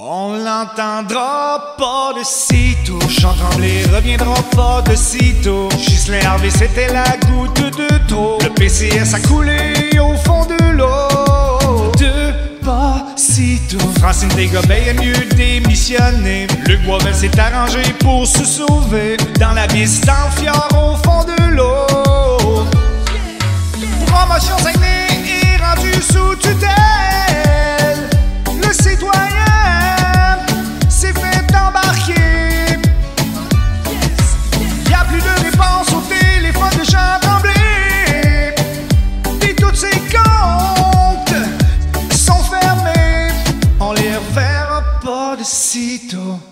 On l'entendra pas de sitôt. Jean Tremblay reviendra pas de sitôt. Gislain Harvey, c'était la goutte de trop. Le PCS a coulé au fond de l'eau. De pas sitôt. Francine Desgobey a mieux démissionné. Luc Boisvert s'est arrangé pour se sauver. Dans la bise d'Enfiard au fond de l'eau. Promotion Saguenay est rendue. Odissito.